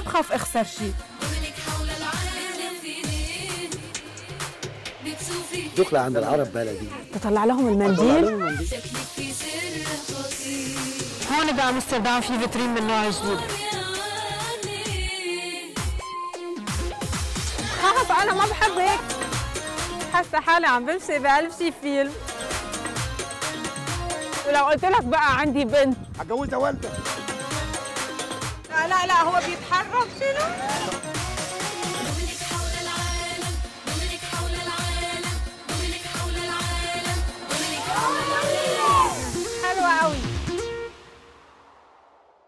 بخاف اخسر شيء دخلة عند العرب بلدي. تطلع لهم المنديل. هون بامستردام في فيترين من نوع جديد. خلص أنا ما بحب هيك. حاسة حالي عم بمشي بألف شي فيلم ولو قلت لك بقى عندي بنت. هتجوزها والدة لا لا لا هو بيتحرك شنو؟